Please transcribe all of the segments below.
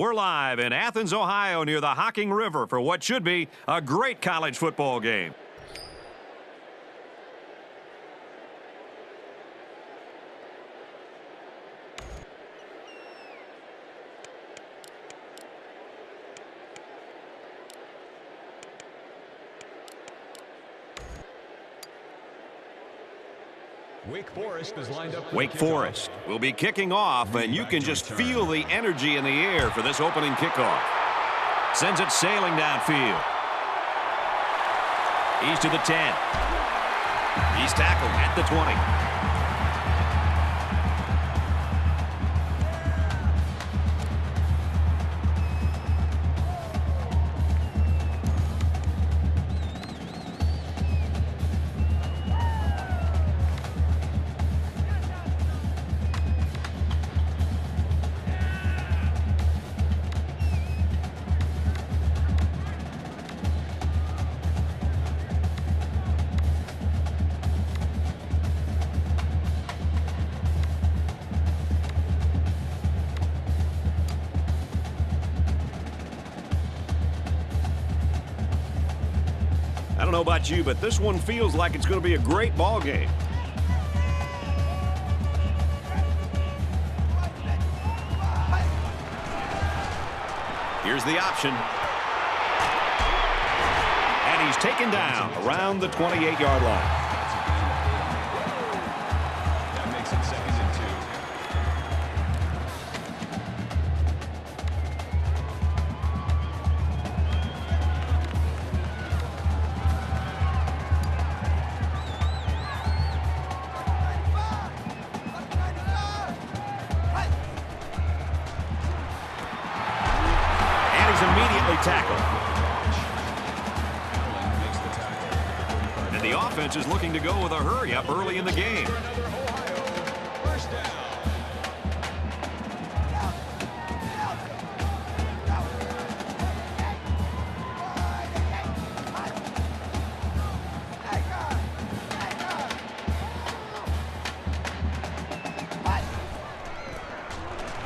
We're live in Athens, Ohio, near the Hocking River for what should be a great college football game. Forest is lined up. Wake Forest will be kicking off, and you can just feel the energy in the air for this opening kickoff. Sends it sailing downfield. He's to the 10. He's tackled at the 20. About you, but this one feels like it's going to be a great ball game. Here's the option. And he's taken down around the 28-yard line. Tackle. And the offense is looking to go with a hurry up early in the game.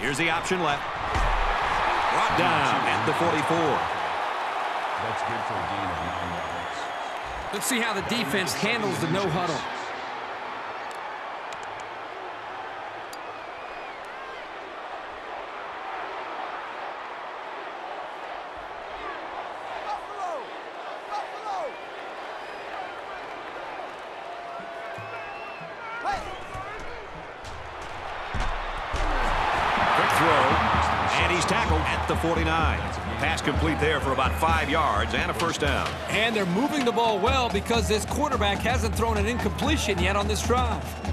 Here's the option left down at the 44. That's good for a gain of nine yards. Let's see how the defense handles the no huddle. Complete there for about five yards and a first down. And they're moving the ball well because this quarterback hasn't thrown an incompletion yet on this drive.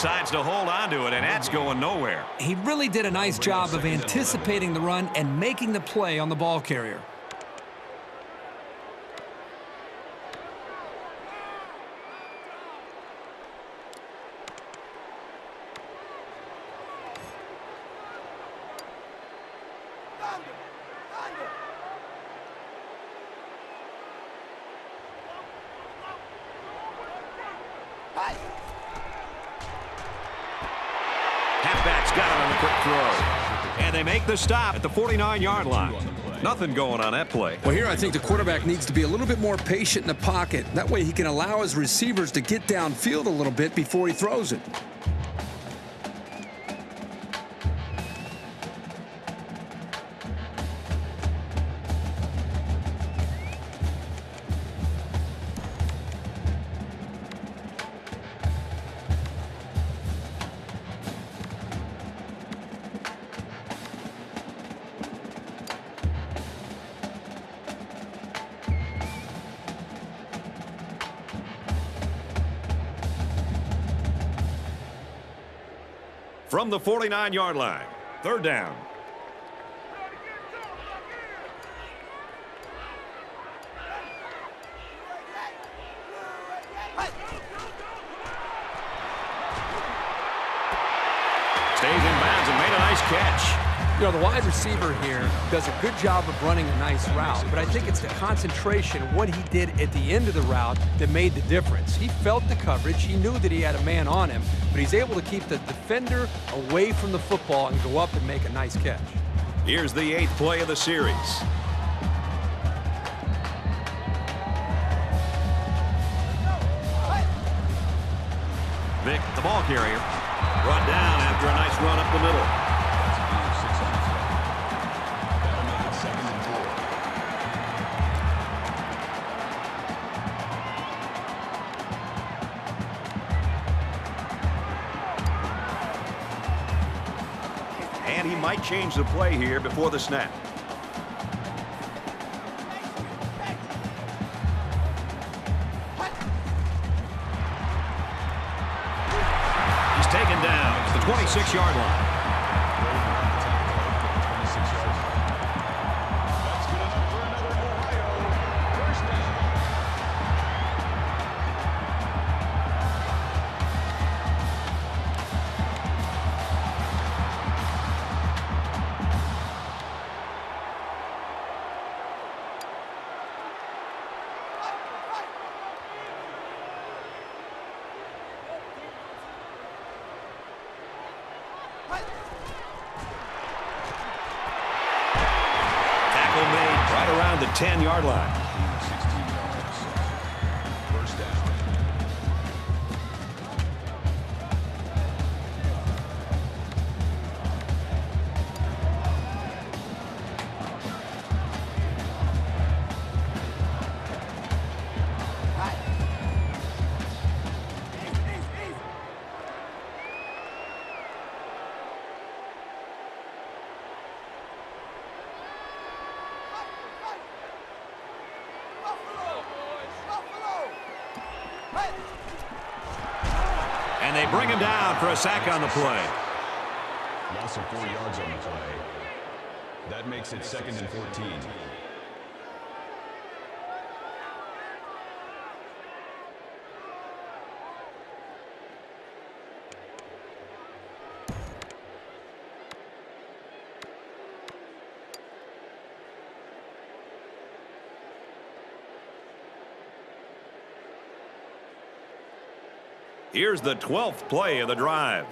Decides to hold on to it, and that's going nowhere. He really did a nice job of anticipating the run and making the play on the ball carrier. The stop at the 49-yard line. Nothing going on that play. Well, here I think the quarterback needs to be a little bit more patient in the pocket. That way he can allow his receivers to get downfield a little bit before he throws it. the 49-yard line. Third down. stays in bounds and made a You know, the wide receiver here does a good job of running a nice route, but I think it's the concentration, what he did at the end of the route that made the difference. He felt the coverage. He knew that he had a man on him, but he's able to keep the defender away from the football and go up and make a nice catch. Here's the eighth play of the series. Vick, the ball carrier, brought down after a nice run up the middle. Change the play here before the snap. 10-yard line. For a sack on the play. Loss of four yards on the play. That makes it second and 14. Here's the 12th play of the drive.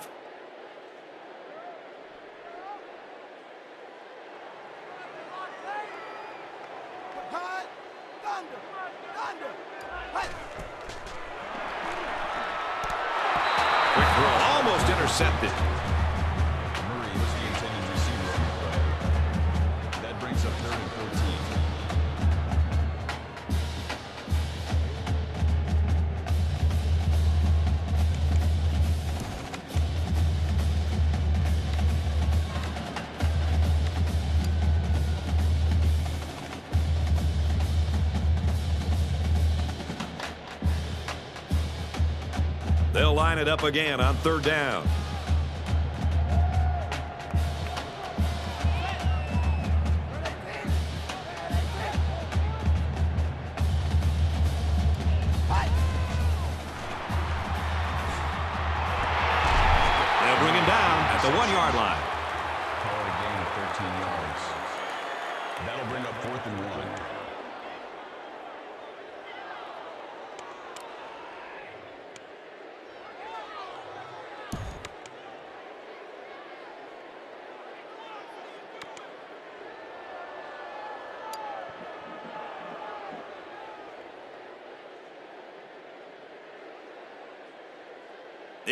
Line it up again on third down.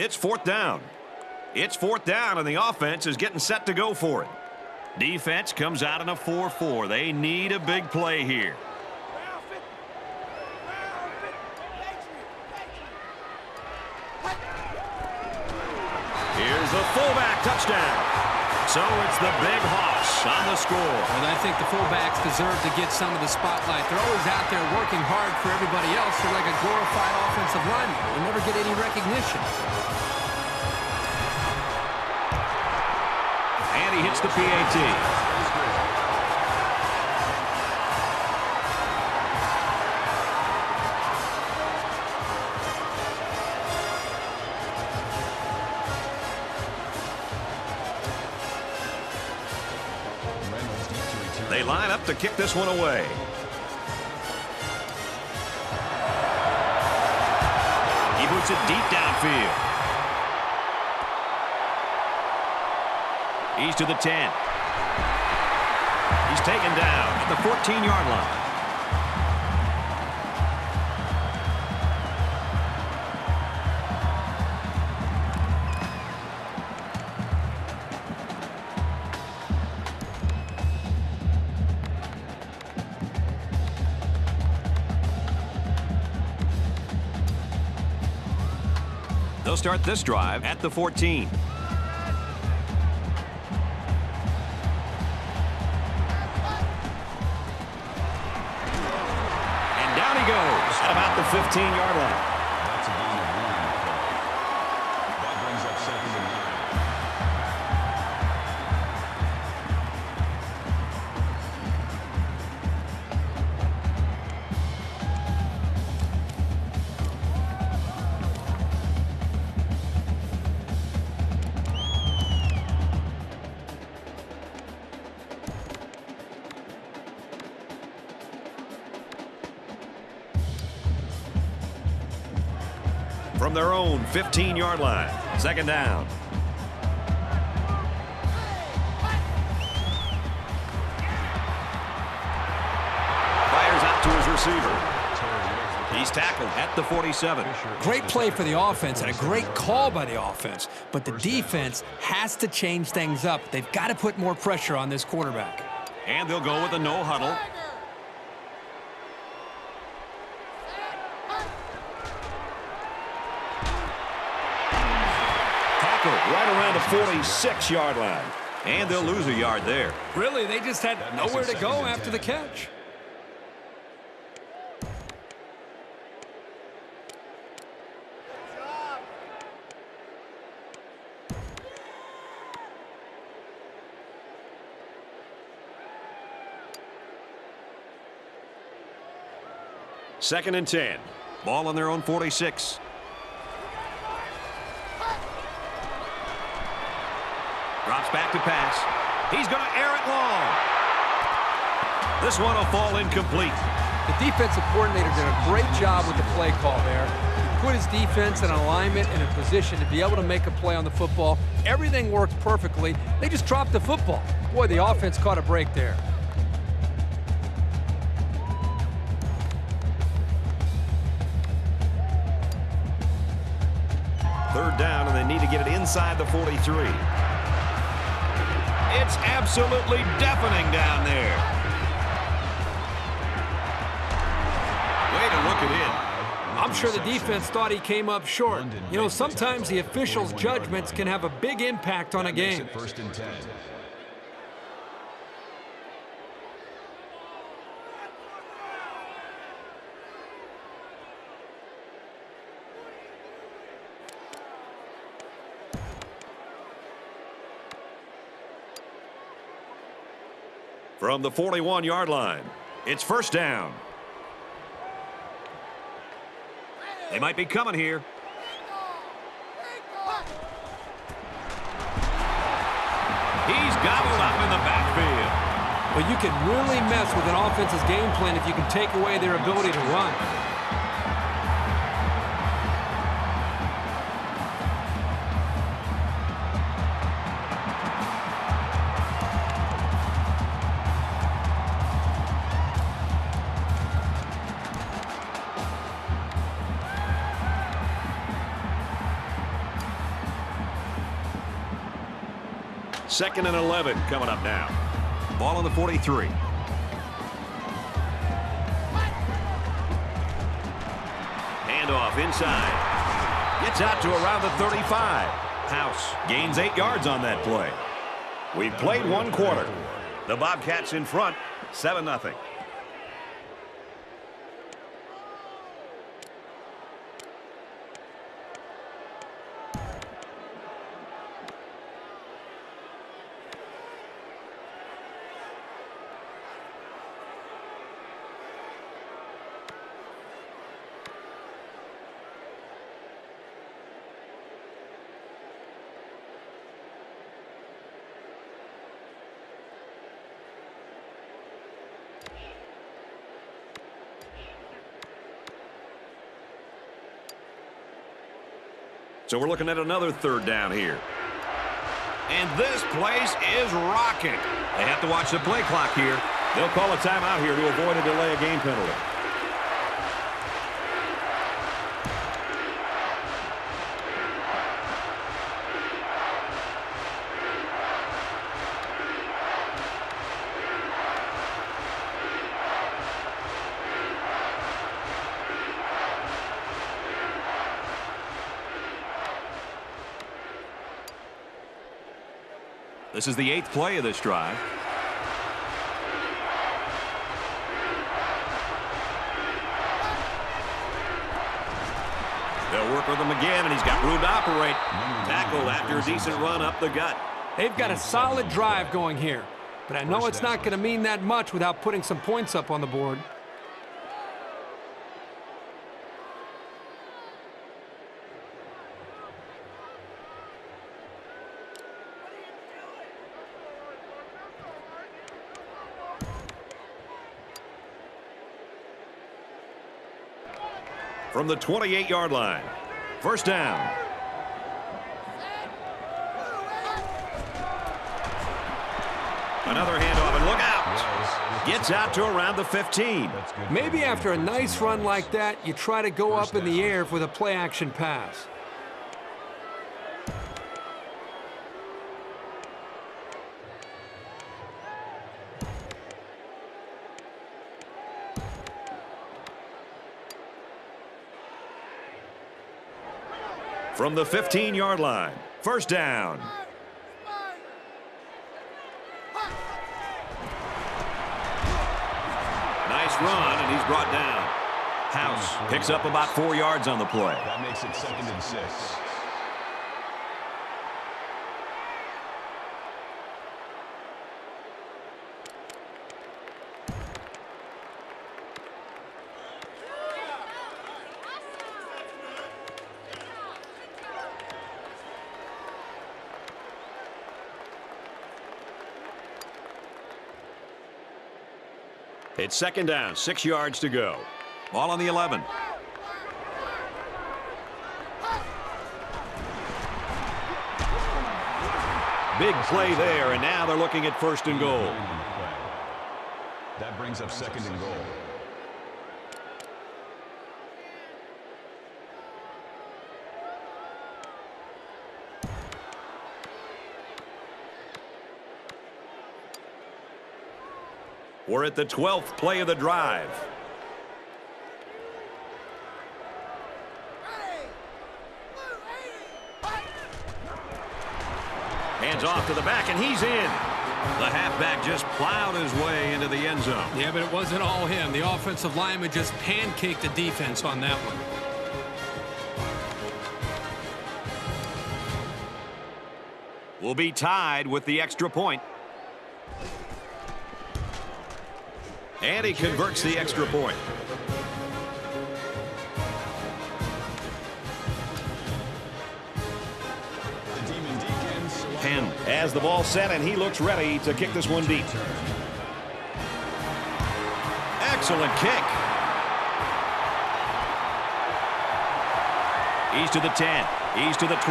It's fourth down. It's fourth down, and the offense is getting set to go for it. Defense comes out in a 4-4. They need a big play here. Here's the fullback touchdown. So it's the big Hawks on the score. And I think the fullbacks deserve to get some of the spotlight. They're always out there working hard for everybody else. They're like a glorified offensive lineman. They never get any recognition. And he hits the PAT. To kick this one away. He boots it deep downfield. He's to the 10. He's taken down at the 14-yard line. They'll start this drive at the 14. And down he goes at about the 15-yard line. 15-yard line. Second down. Fires out to his receiver. He's tackled at the 47. Great play for the offense and a great call by the offense. But the defense has to change things up. They've got to put more pressure on this quarterback. And they'll go with a no huddle. 46-yard line. And they'll lose a yard there. Really, they just had nowhere to go after the catch. Second and 10. Ball on their own 46. Drops back to pass. He's going to air it long. This one will fall incomplete. The defensive coordinator did a great job with the play call there. He put his defense in alignment and in a position to be able to make a play on the football. Everything worked perfectly. They just dropped the football. Boy, the offense caught a break there. Third down, and they need to get it inside the 43. It's absolutely deafening down there. Way to look it in. I'm sure the defense thought he came up short. You know, sometimes the officials' judgments can have a big impact on a game. first and 10. From the 41-yard line, it's first down. They might be coming here. He's gobbled up in the backfield. But you can really mess with an offense's game plan if you can take away their ability to run. Second and 11 coming up now. Ball on the 43. Handoff inside. Gets out to around the 35. House gains eight yards on that play. We've played one quarter. The Bobcats in front, 7-0. So we're looking at another third down here. And this place is rocking. They have to watch the play clock here. They'll call a timeout here to avoid a delay of game penalty. This is the eighth play of this drive. They'll work with him again, and he's got room to operate. Tackle after a decent run up the gut. They've got a solid drive going here. But I know it's not going to mean that much without putting some points up on the board. From the 28-yard line. First down. Another handoff, and look out. Gets out to around the 15. Maybe after a nice run like that, you try to go up in the air with a play-action pass. From the 15-yard line. First down. Nice run, and he's brought down. House picks up about four yards on the play. That makes it second and six. It's second down, six yards to go. Ball on the 11. Big play there, and now they're looking at first and goal. That brings up second and goal. We're at the 12th play of the drive. Hands off to the back, and he's in. The halfback just plowed his way into the end zone. Yeah, but it wasn't all him. The offensive lineman just pancaked the defense on that one. Will be tied with the extra point. And he converts the extra point. Penn has the ball set, and he looks ready to kick this one deep. Excellent kick. He's to the 10. He's to the 20.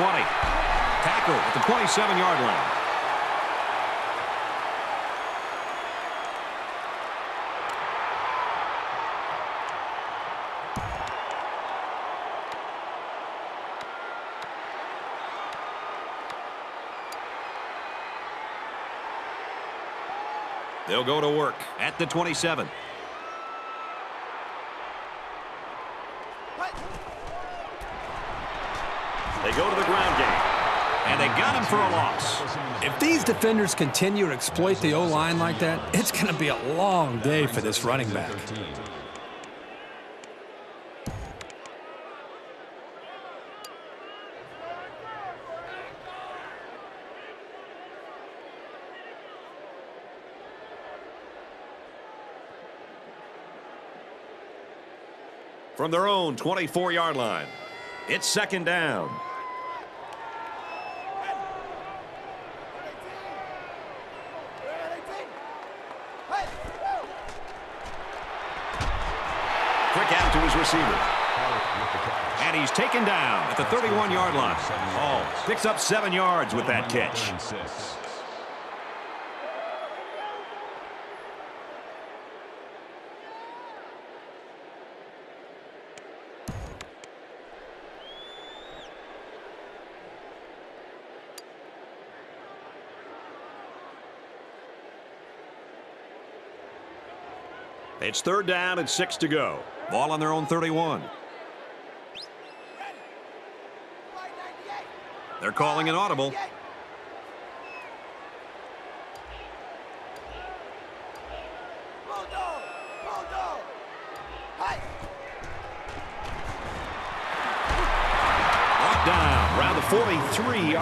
Tackle at the 27-yard line. They'll go to work at the 27. They go to the ground game. And they got him for a loss. If these defenders continue to exploit the O-line like that, it's going to be a long day for this running back. From their own 24-yard line. It's second down. Quick out to his receiver. And he's taken down at the 31-yard line. Hall picks up seven yards with that catch. It's third down and six to go. Ball on their own 31. They're calling an audible.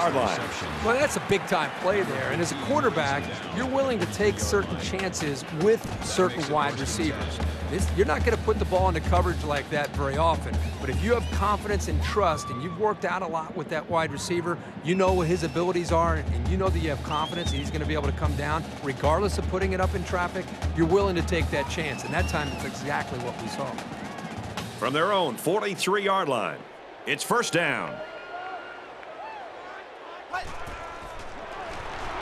43-yard line. Well, that's a big-time play there. And as a quarterback, you're willing to take certain chances with certain wide receivers. This, you're not going to put the ball into coverage like that very often. But if you have confidence and trust and you've worked out a lot with that wide receiver, you know what his abilities are, and you know that you have confidence and he's going to be able to come down regardless of putting it up in traffic, you're willing to take that chance. And that time, it's exactly what we saw. From their own 43-yard line, it's first down.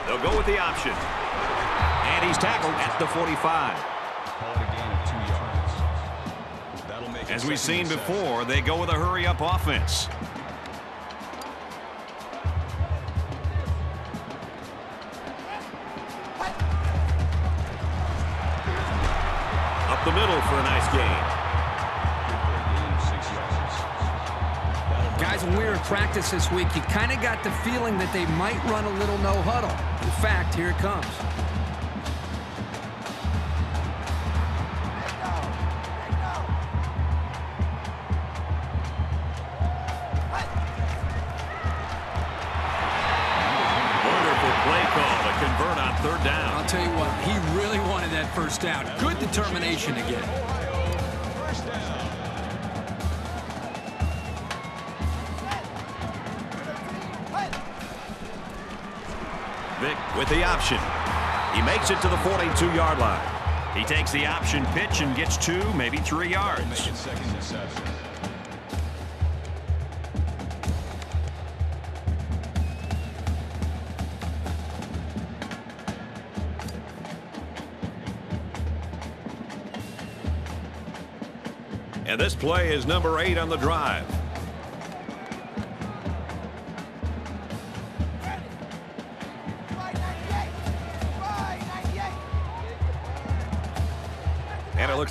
They'll go with the option. And he's tackled at the 45. As we've seen before, they go with a hurry-up offense. Up the middle for a nice gain. Guys, we were practice this week, you kind of got the feeling that they might run a little no huddle. In fact, here it comes. It to the 42-yard line. He takes the option pitch and gets two, maybe three yards. And this play is number eight on the drive.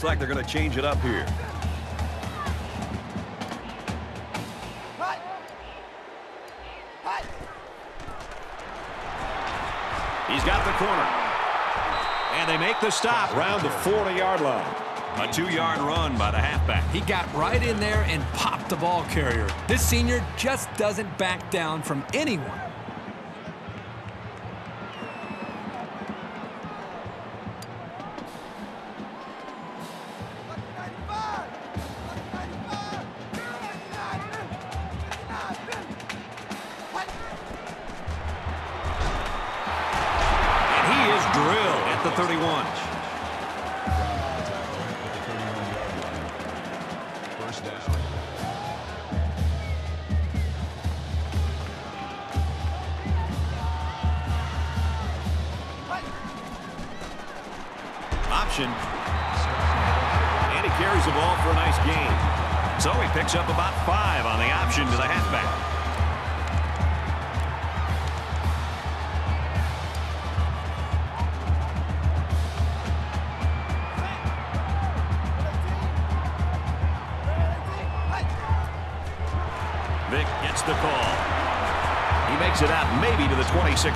Looks like they're going to change it up here. He's got the corner. And they make the stop around the 40-yard line. A two-yard run by the halfback. He got right in there and popped the ball carrier. This senior just doesn't back down from anyone.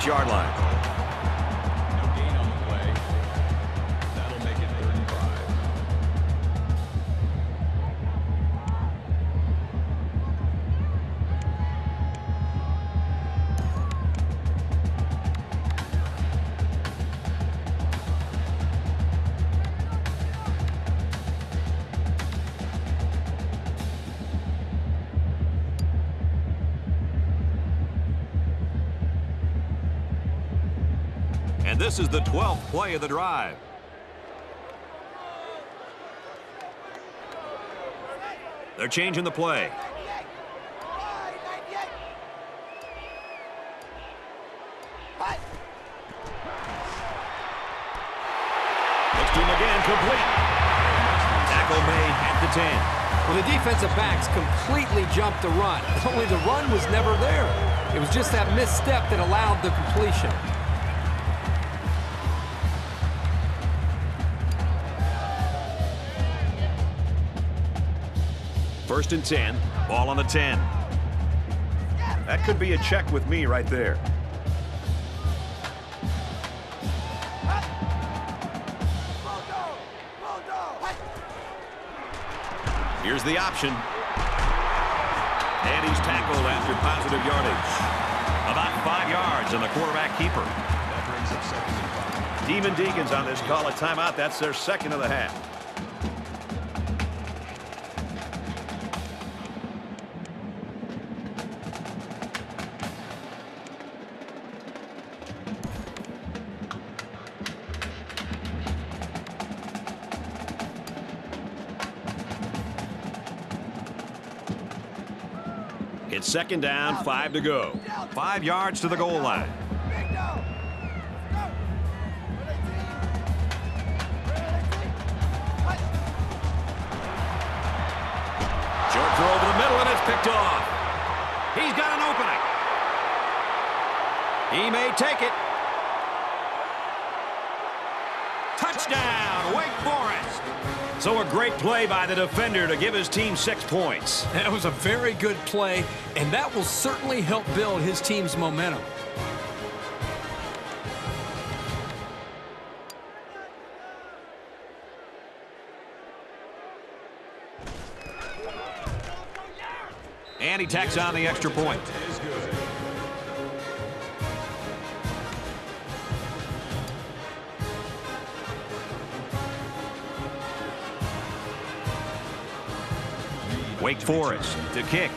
26-yard line. This is the 12th play of the drive. They're changing the play. Looks to him again, complete. Tackle made at the 10. Well, the defensive backs completely jumped the run, only the run was never there. It was just that misstep that allowed the completion. First and 10. Ball on the 10. That could be a check with me right there. Here's the option. And he's tackled after positive yardage. About five yards on the quarterback keeper. Demon Deacons on this call a timeout. That's their second of the half. Second down, five to go. Five yards to the goal line. A great play by the defender to give his team six points. That was a very good play, and that will certainly help build his team's momentum. And he tacks on the extra point. Wake Forest to kick.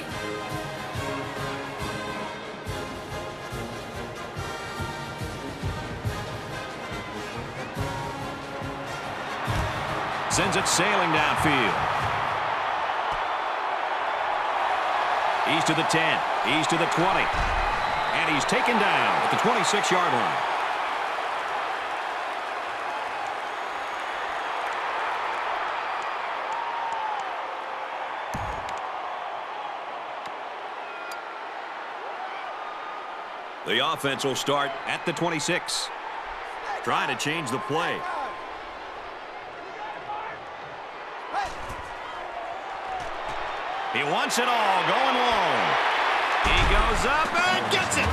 Sends it sailing downfield. He's to the 10. He's to the 20. And he's taken down at the 26-yard line. The offense will start at the 26. Trying to change the play. He wants it all, going long. He goes up and gets it.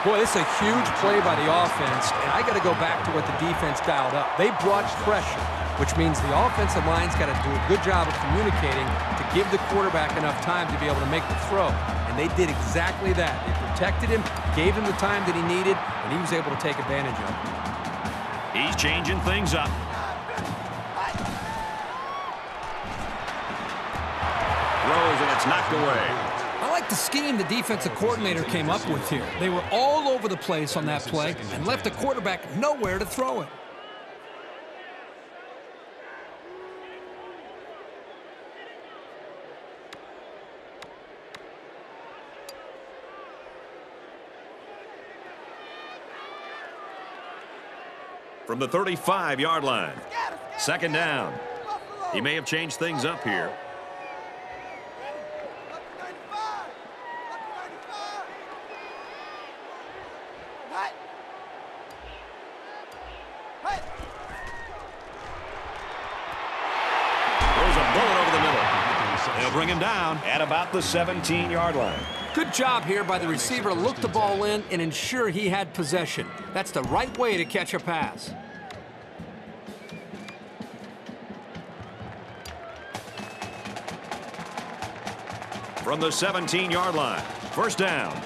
Boy, this is a huge play by the offense, and I got to go back to what the defense dialed up. They brought pressure, which means the offensive line's got to do a good job of communicating to give the quarterback enough time to be able to make the throw. And they did exactly that. They protected him, gave him the time that he needed, and he was able to take advantage of it. He's changing things up. Throws and it's knocked away. I like the scheme the defensive coordinator came up with here. They were all over the place on that play and left the quarterback nowhere to throw it. From the 35-yard line. Second down. He may have changed things up here. Throws a bullet over the middle. They'll bring him down at about the 17-yard line. Good job here by the receiver to look the ball in and ensure he had possession. That's the right way to catch a pass. From the 17-yard line. First down.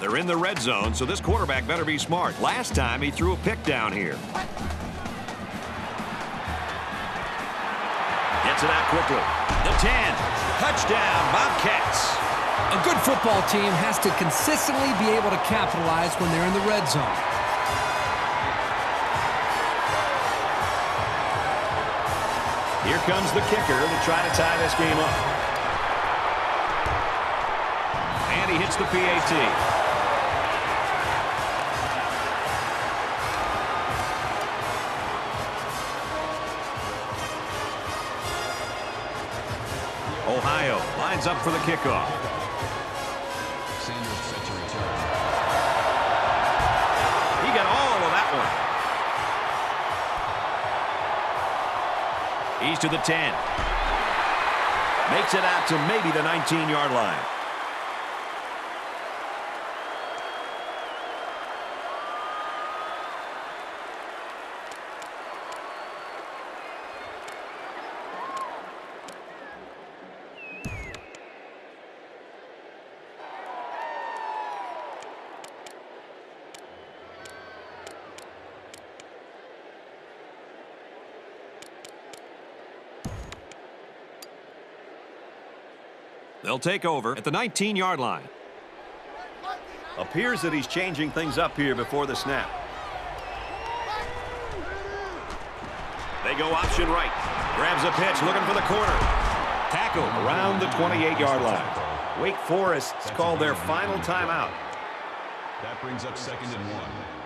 They're in the red zone, so this quarterback better be smart. Last time he threw a pick down here. Gets it out quickly. The 10. Touchdown, Bobcats. A good football team has to consistently be able to capitalize when they're in the red zone. Here comes the kicker to try to tie this game up. And he hits the PAT. Ohio lines up for the kickoff. To the 10. Makes it out to maybe the 19-yard line. They'll take over at the 19-yard line. Appears that he's changing things up here before the snap. They go option right. Grabs a pitch, looking for the corner. Tackle around the 28-yard line. Wake Forest's called their final timeout. That brings up second and one.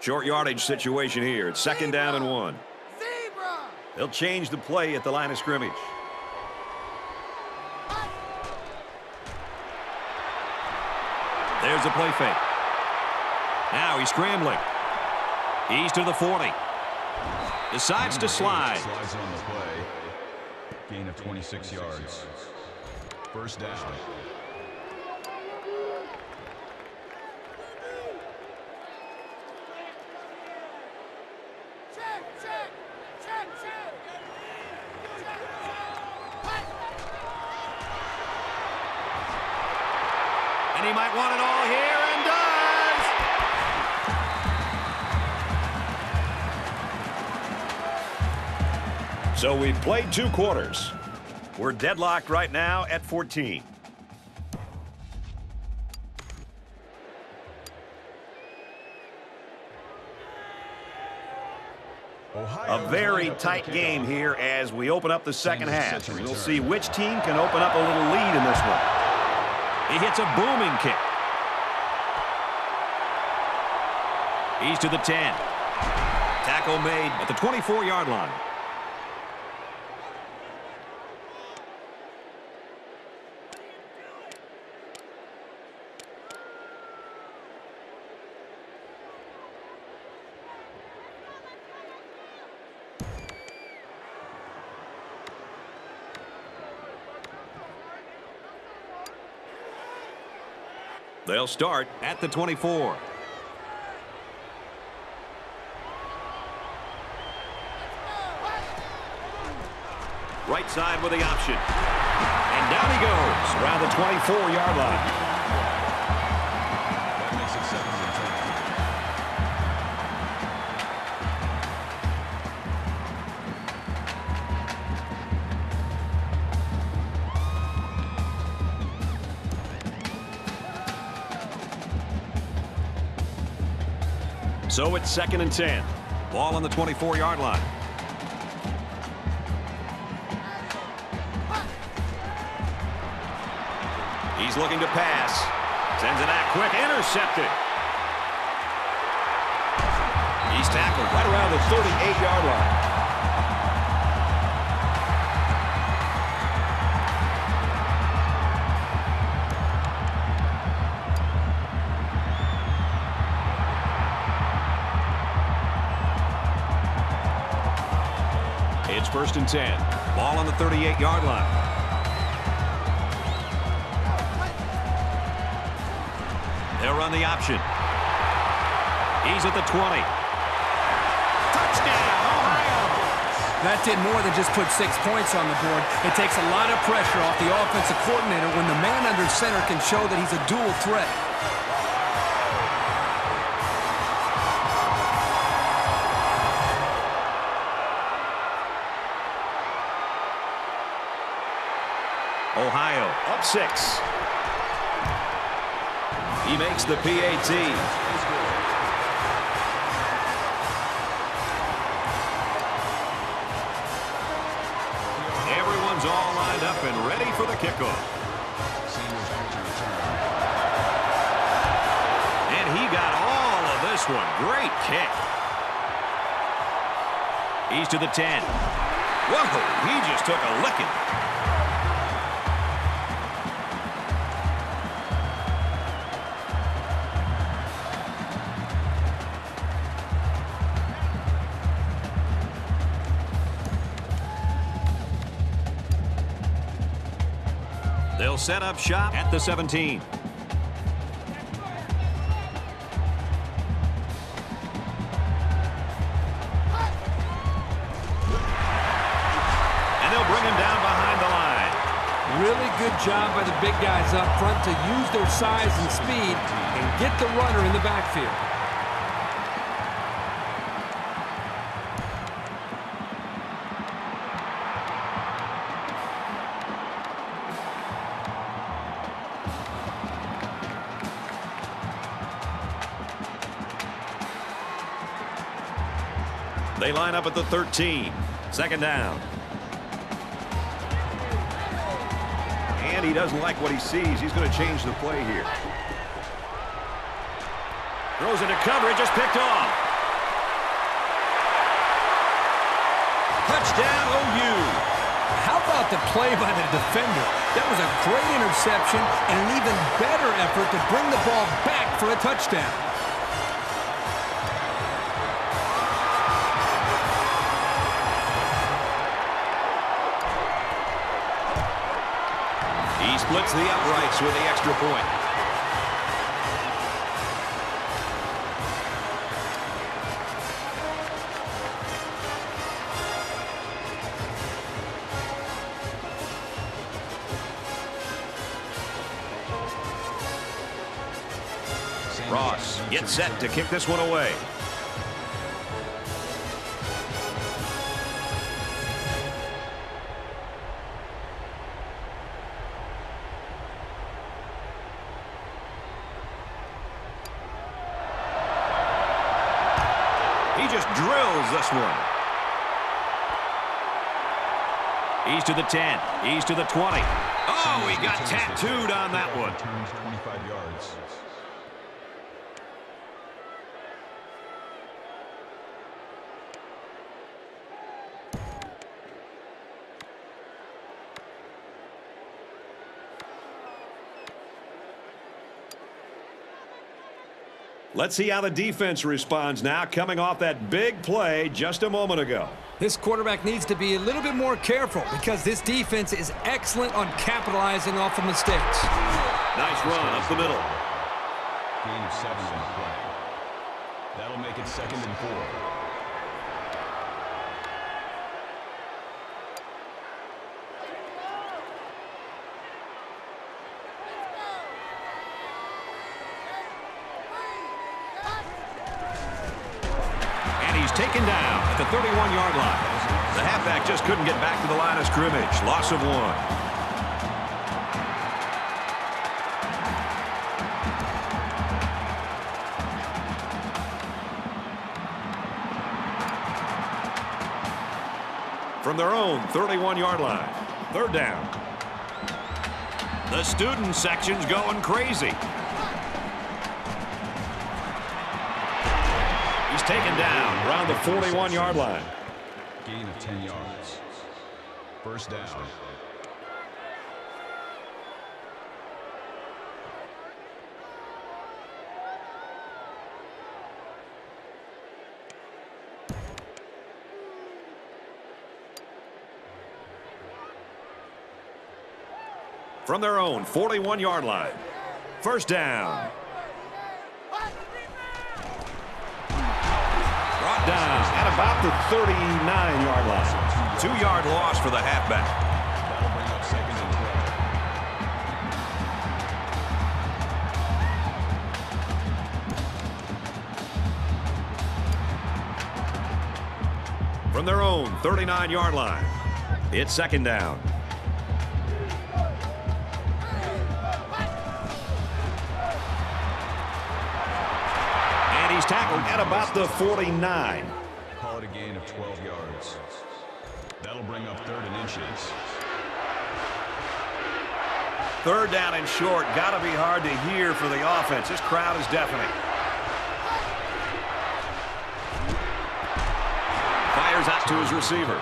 Short yardage situation here. It's second down and one. They'll change the play at the line of scrimmage. There's a play fake. Now he's scrambling. He's to the 40. Decides to slide. Gain of 26 yards. First down. So we played two quarters. We're deadlocked right now at 14. A very tight game here as we open up the second half. We'll see which team can open up a little lead in this one. He hits a booming kick. He's to the 10. Tackle made at the 24-yard line. They'll start at the 24. Right side with the option. And down he goes around the 24-yard line. So it's second and 10. Ball on the 24-yard line. He's looking to pass. Sends it out quick. Intercepted. He's tackled right around the 38-yard line. First and 10. Ball on the 38-yard line. They'll run the option. He's at the 20. Touchdown, Ohio! That did more than just put six points on the board. It takes a lot of pressure off the offensive coordinator when the man under center can show that he's a dual threat. Six. He makes the PAT. All lined up and ready for the kickoff. And he got all of this one. Great kick. He's to the 10. Whoa, he just took a licking. Set up shop at the 17. And they'll bring him down behind the line. Really good job by the big guys up front to use their size and speed and get the runner in the backfield. Up at the 13. Second down. And he doesn't like what he sees. He's going to change the play here. Throws into coverage, just picked off. Touchdown, OU. How about the play by the defender? That was a great interception and an even better effort to bring the ball back for a touchdown. Splits the uprights with the extra point. Ross gets set to kick this one away. The 10. He's to the 20. Oh, he got tattooed on that one. Let's see how the defense responds now, coming off that big play just a moment ago. This quarterback needs to be a little bit more careful because this defense is excellent on capitalizing off of mistakes. Nice run up the middle. Gain of seven on the play. That'll make it second and four. Halfback just couldn't get back to the line of scrimmage. Loss of one. From their own 31-yard line. Third down. The student section's going crazy. He's taken down around the 41-yard line. Gain of 10 yards. First down. From their own 41-yard line. First down. Brought down about the 39-yard line. Two-yard loss for the halfback. That'll bring up second and 12. From their own 39-yard line. It's second down. And he's tackled at about the 49. Of 12 yards. That'll bring up third and inches. Third down and short. Got to be hard to hear for the offense. This crowd is deafening. Fires out to his receiver.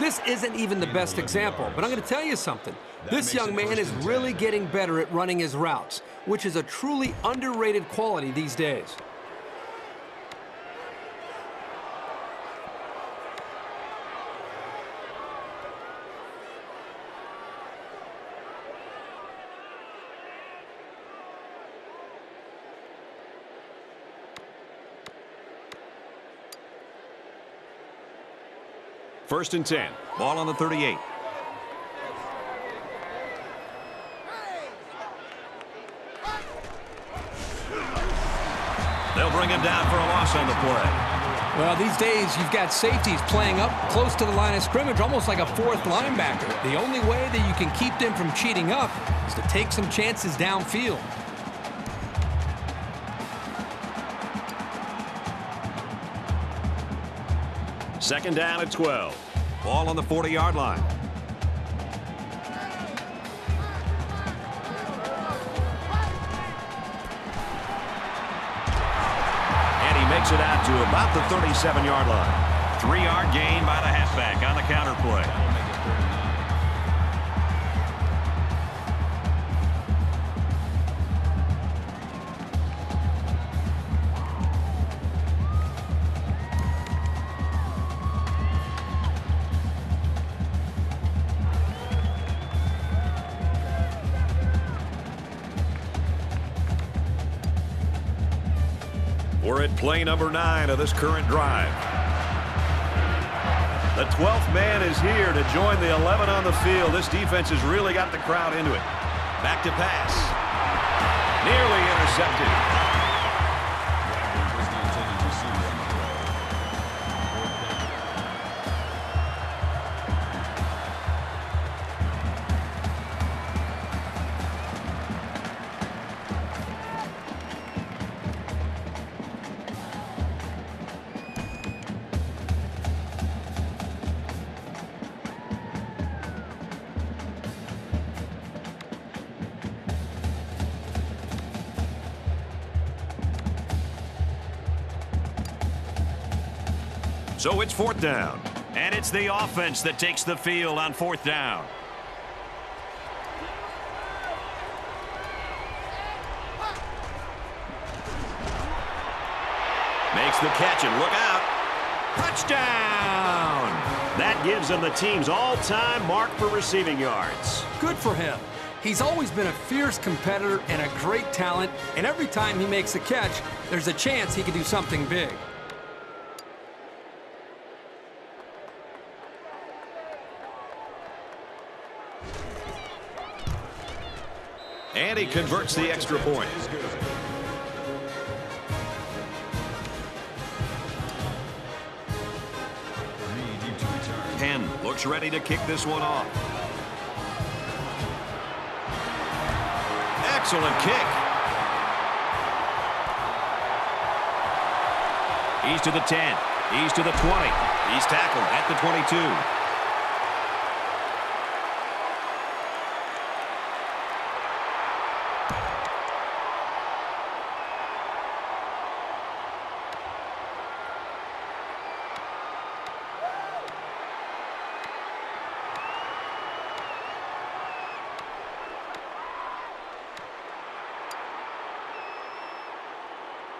This isn't even the best example, but I'm going to tell you something. This young man is really getting better at running his routes, which is a truly underrated quality these days. First and 10. Ball on the 38. They'll bring him down for a loss on the play. Well, these days, you've got safeties playing up close to the line of scrimmage, almost like a fourth linebacker. The only way that you can keep them from cheating up is to take some chances downfield. Second down at 12. Ball on the 40-yard line. And he makes it out to about the 37-yard line. Three-yard gain by the halfback on the counter play. Play number nine of this current drive. The 12th man is here to join the 11 on the field. This defense has really got the crowd into it. Back to pass. Nearly intercepted. So it's fourth down. And it's the offense that takes the field on fourth down. Makes the catch and look out. Touchdown! That gives him the team's all-time mark for receiving yards. Good for him. He's always been a fierce competitor and a great talent, and every time he makes a catch, there's a chance he could do something big. And he converts the extra point. Penn looks ready to kick this one off. Excellent kick. He's to the 10. He's to the 20. He's tackled at the 22.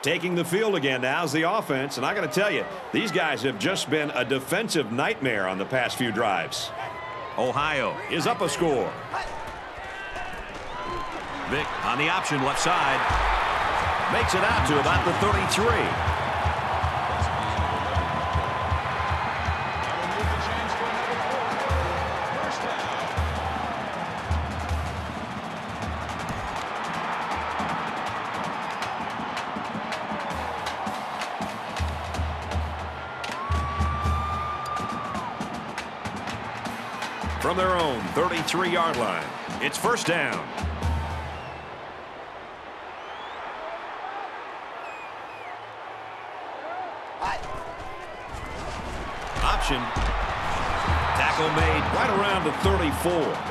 Taking the field again now is the offense, and I got to tell you, these guys have just been a defensive nightmare on the past few drives. Ohio is up a score. Vic on the option left side. Makes it out to about the 33. From their own 33-yard line, it's first down. Option. Tackle made right around the 34.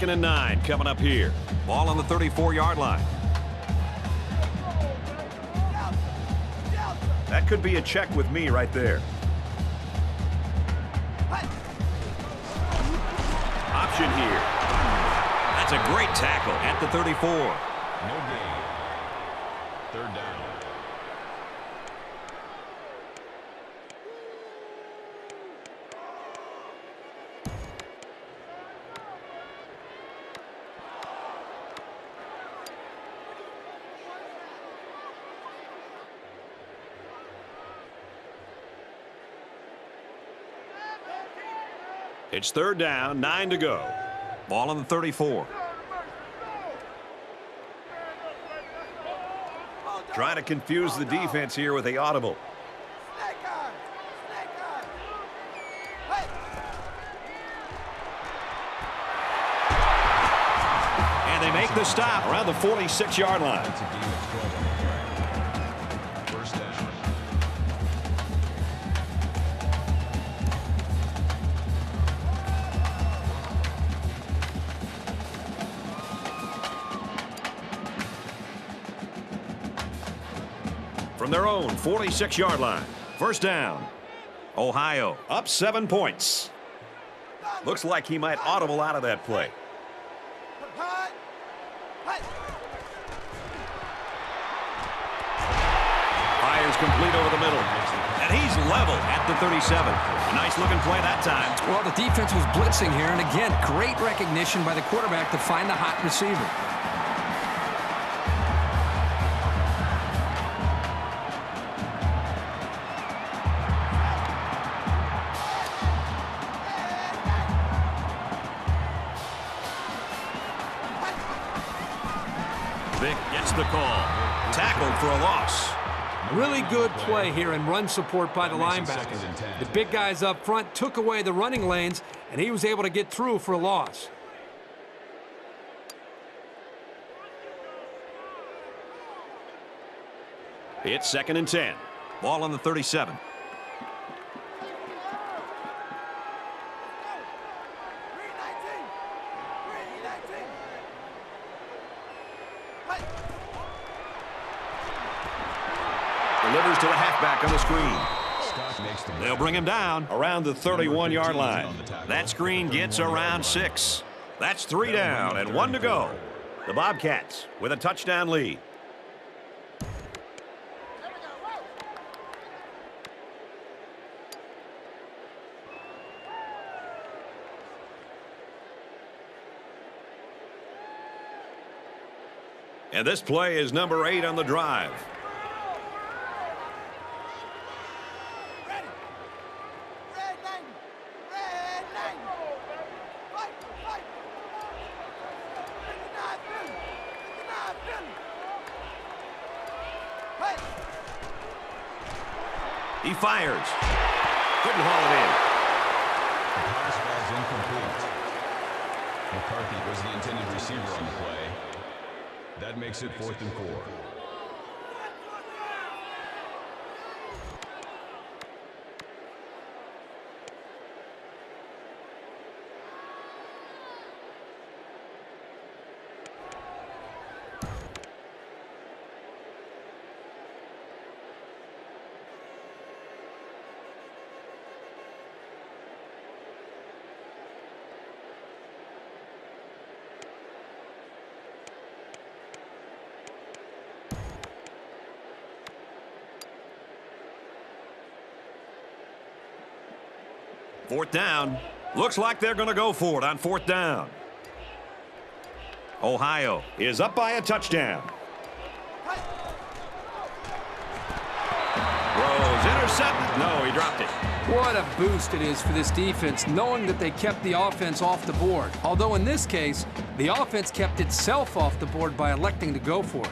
Second and nine coming up here. Ball on the 34-yard line. That could be a check with me right there. Option here. That's a great tackle at the 34. It's third down, nine to go. Ball on the 34. Trying to confuse the defense here with the audible. And they make the stop around the 46-yard line. Their own 46-yard line. First down. Ohio up seven points. Looks like he might audible out of that play. Fires complete over the middle. And he's level at the 37. A nice looking play that time. Well, the defense was blitzing here, and again, great recognition by the quarterback to find the hot receiver. Good play here and run support by the That makes it second linebacker. The big guys up front took away the running lanes, and he was able to get through for a loss. It's second and 10. Ball on the 37. To the halfback on the screen. Scott makes the They'll bring him down around the 31-yard line. That screen gets around six. That's three down and one to go. The Bobcats with a touchdown lead. And this play is number eight on the drive. He fires. Couldn't haul it in. The pass was incomplete. McCarthy was the intended receiver on the play. That makes it fourth and four. Fourth down. Looks like they're going to go for it on fourth down. Ohio is up by a touchdown. Rose intercepted. No, he dropped it. What a boost it is for this defense, knowing that they kept the offense off the board. Although in this case, the offense kept itself off the board by electing to go for it.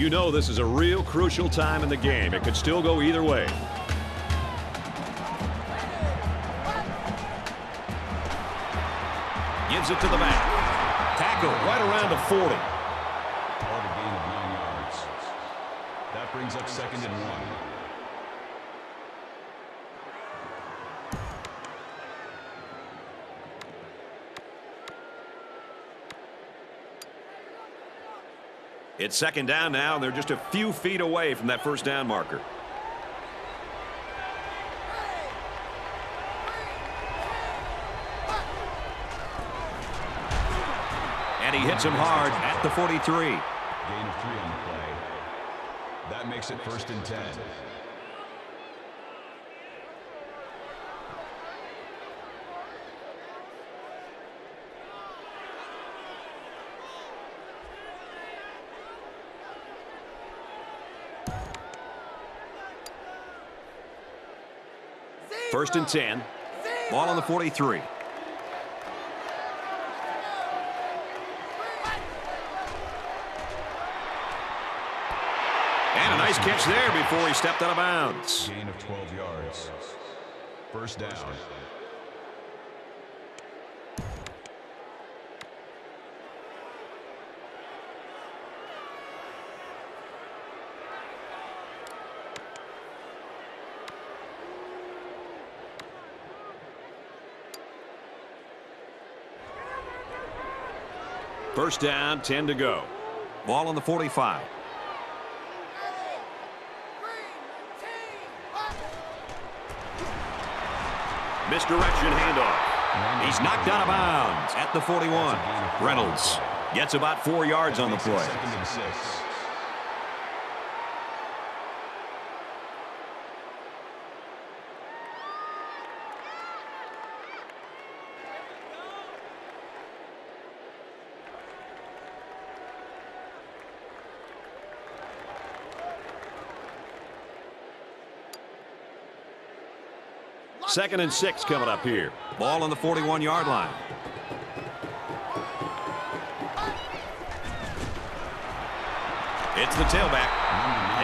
You know this is a real crucial time in the game. It could still go either way. Gives it to the back. Tackle right around the 40. Called a gain of nine yards. That brings up second and one. It's second down now, and they're just a few feet away from that first down marker. And he hits him hard at the 43. Gain of three on the play. That makes it first and ten. First and 10. Ball on the 43. And a nice catch there before he stepped out of bounds. Gain of 12 yards. First down. First down, 10 to go. Ball on the 45. Misdirection handoff. He's knocked out of bounds at the 41. Reynolds gets about four yards on the play. Second and six. Coming up here. Ball on the 41-yard line. It's the tailback.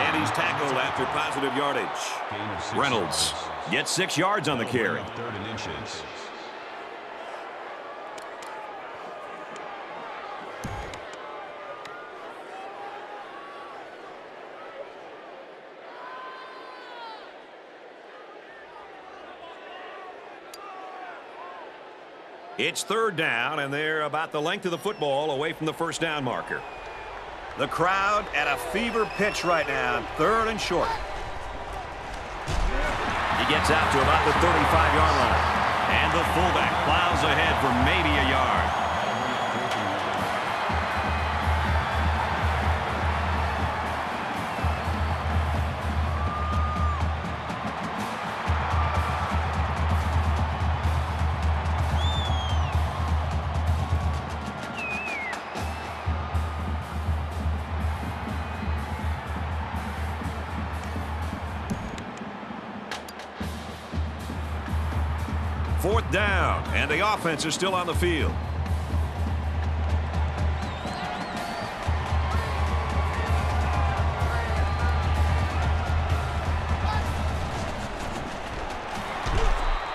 And he's tackled after positive yardage. Reynolds gets six yards on the carry. It's third down, and they're about the length of the football away from the first down marker. The crowd at a fever pitch right now, third and short. He gets out to about the 35-yard line. And the fullback plows ahead for maybe a yard. The offense is still on the field.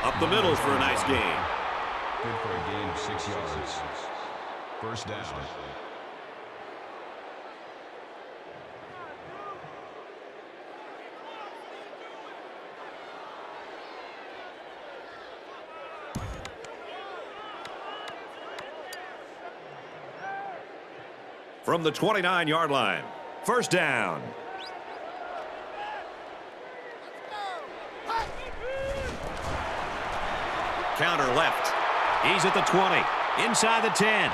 Up the middle for a nice gain. Good for a gain of six yards. First down. From the 29-yard line. First down. Counter left. He's at the 20. Inside the 10.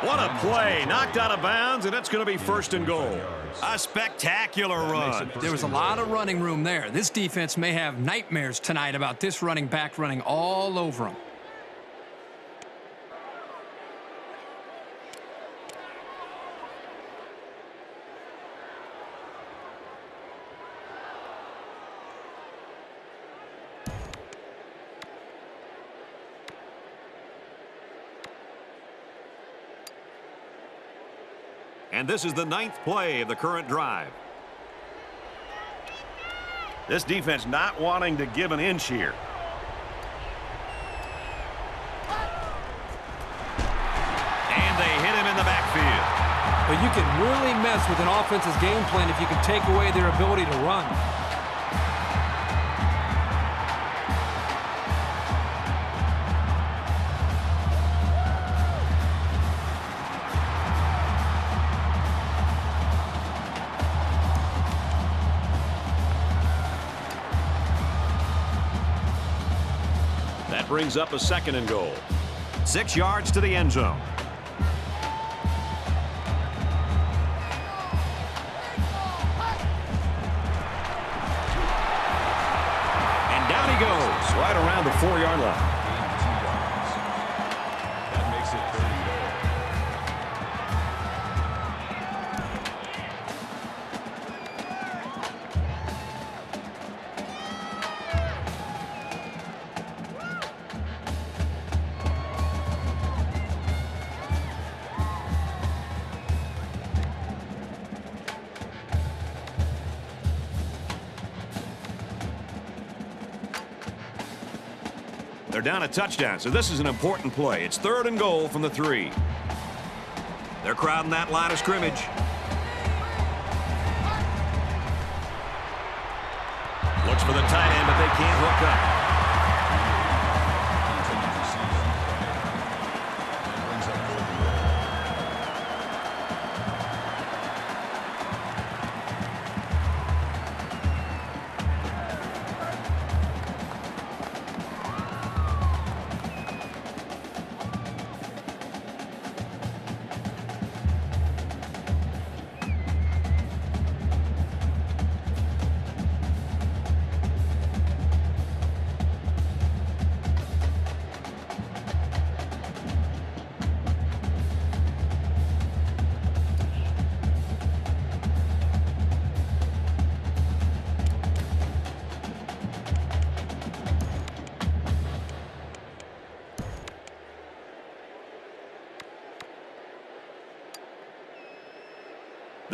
What a play. Knocked out of bounds, and it's going to be first and goal. A spectacular run. There was a lot of running room there. This defense may have nightmares tonight about this running back running all over them. This is the ninth play of the current drive. This defense not wanting to give an inch here. And they hit him in the backfield. But you can really mess with an offense's game plan if you can take away their ability to run. Brings up a second and goal. Six yards to the end zone. Down a touchdown, so this is an important play. It's third and goal from the three. They're crowding that line of scrimmage. Looks for the tight end, but they can't hook up.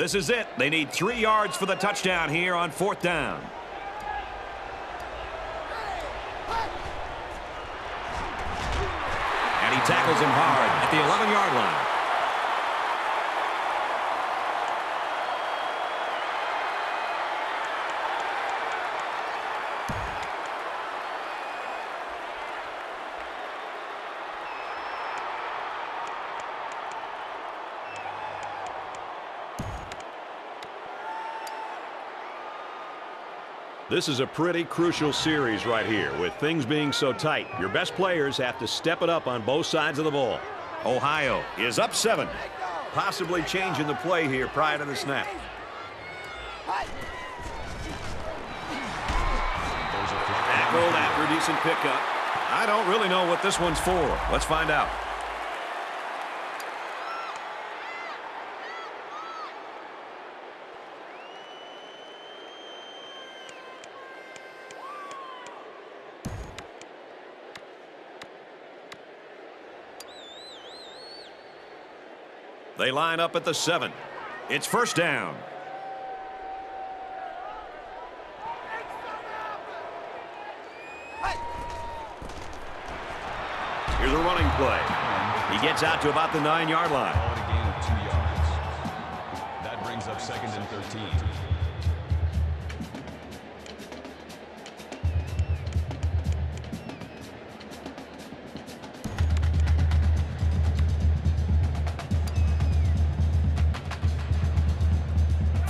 This is it. They need three yards for the touchdown here on fourth down. And he tackles him hard at the 11-yard line. This is a pretty crucial series right here with things being so tight. Your best players have to step it up on both sides of the ball. Ohio is up seven. Possibly changing the play here prior to the snap. Tackled after decent pickup. I don't really know what this one's for. Let's find out. They line up at the seven. It's first down. Here's a running play. He gets out to about the nine-yard line. That brings up second and 13.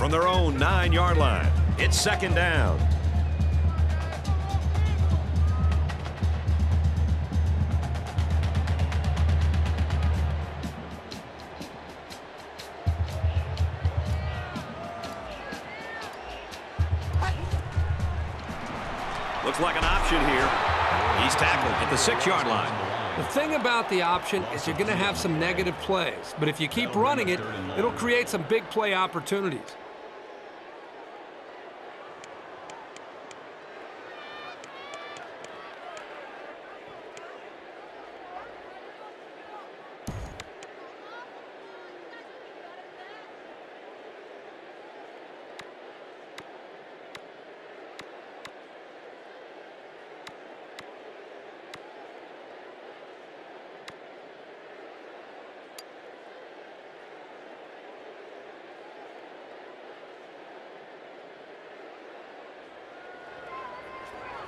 From their own nine-yard line, it's second down. Looks like an option here. He's tackled at the six-yard line. The thing about the option is you're going to have some negative plays, but if you keep running it, it'll create some big play opportunities.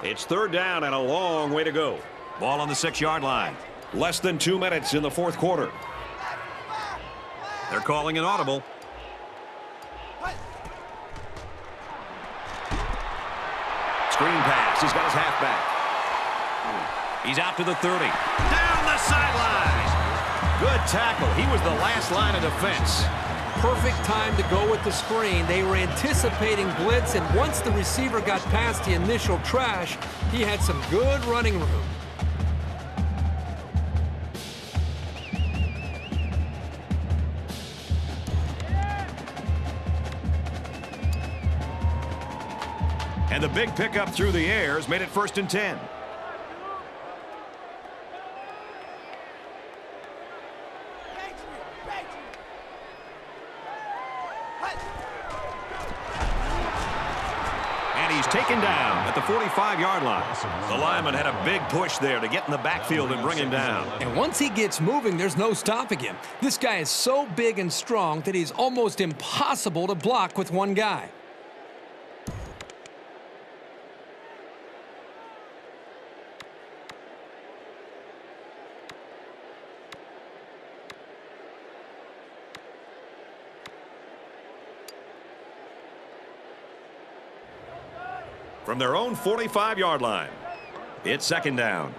It's third down and a long way to go. Ball on the six-yard line. Less than two minutes in the fourth quarter. They're calling an audible. Screen pass. He's got his halfback. He's out to the 30. Down the sideline. Good tackle. He was the last line of defense. Perfect time to go with the screen. They were anticipating blitz, and once the receiver got past the initial trash, he had some good running room. And the big pickup through the air has made it first and 10. And he's taken down at the 45-yard line. The lineman had a big push there to get in the backfield and bring him down. And once he gets moving, there's no stopping him. This guy is so big and strong that he's almost impossible to block with one guy. From their own 45-yard line, it's second down.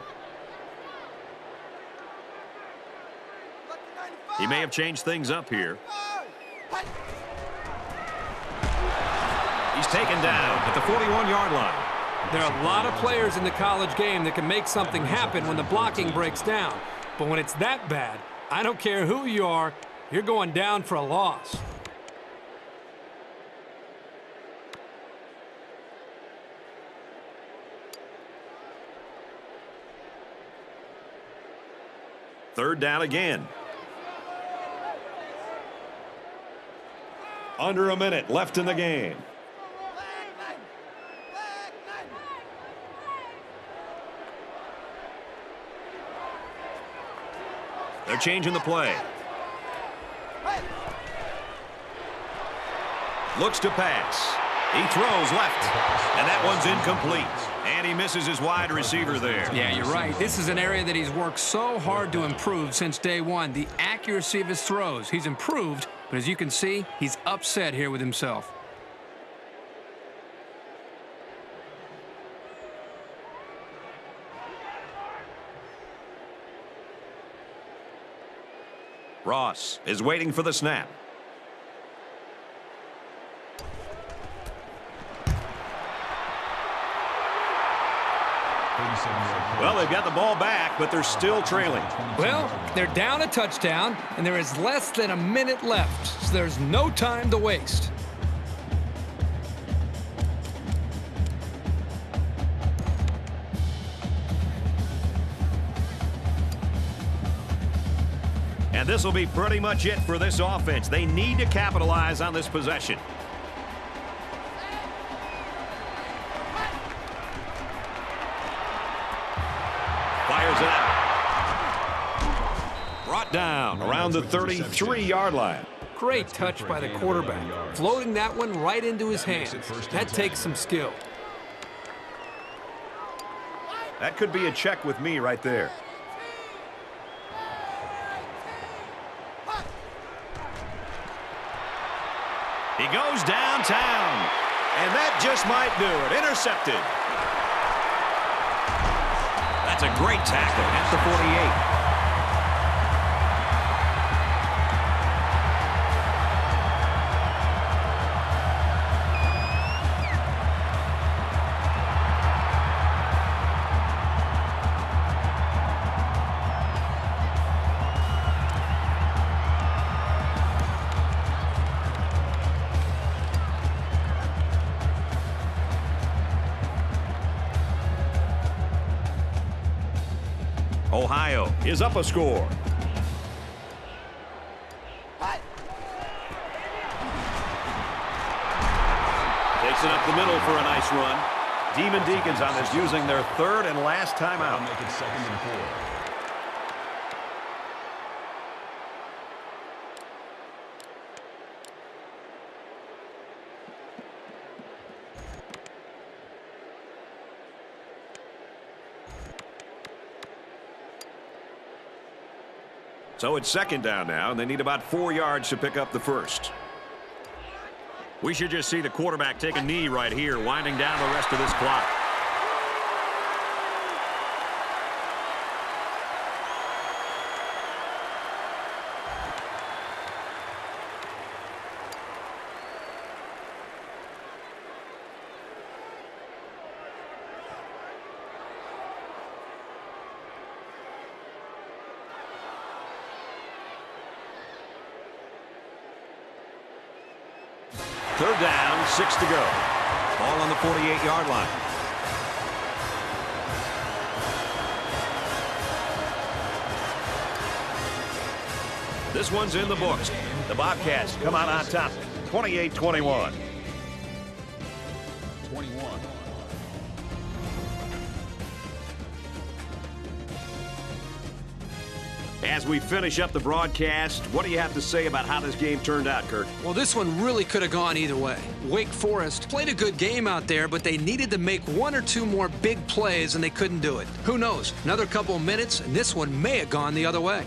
He may have changed things up here. He's taken down at the 41-yard line. There are a lot of players in the college game that can make something happen when the blocking breaks down. But when it's that bad, I don't care who you are, you're going down for a loss. Third down again. Under a minute left in the game. They're changing the play. Looks to pass. He throws left. And that one's incomplete. And he misses his wide receiver there. Yeah, you're right. This is an area that he's worked so hard to improve since day one. The accuracy of his throws. He's improved, but as you can see, he's upset here with himself. Ross is waiting for the snap. Well, they've got the ball back, but they're still trailing. Well, they're down a touchdown, and there is less than a minute left, so there's no time to waste. And this will be pretty much it for this offense. They need to capitalize on this possession. Around the 33-yard line. Great touch by the quarterback, floating that one right into his hands. That takes some skill. That could be a check with me right there. He goes downtown. And that just might do it. Intercepted. That's a great tackle at the 48. Is up a score. Takes it up the middle for a nice run. Demon Deacons on this using their third and last timeout. Make it second and four. So it's second down now, and they need about four yards to pick up the first. We should just see the quarterback take a knee right here, winding down the rest of this clock. Third down, six to go. Ball on the 48-yard line. This one's in the books. The Bobcats come out on top, 28-21. 21. As we finish up the broadcast, what do you have to say about how this game turned out, Kirk? Well, this one really could have gone either way. Wake Forest played a good game out there, but they needed to make one or two more big plays, and they couldn't do it. Who knows? Another couple of minutes, and this one may have gone the other way.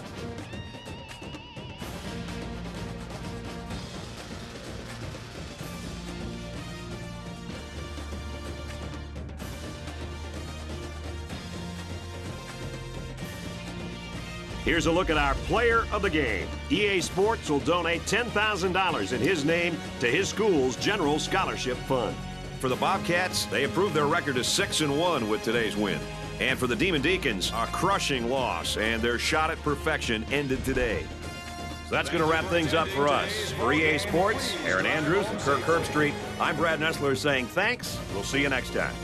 Here's a look at our player of the game. EA Sports will donate $10,000 in his name to his school's General Scholarship Fund. For the Bobcats, they improved their record to 6 and 1 with today's win. And for the Demon Deacons, a crushing loss, and their shot at perfection ended today. So that's going to wrap things up for us. For EA Sports, Erin Andrews and Kirk Herbstreit, I'm Brad Nessler saying thanks. We'll see you next time.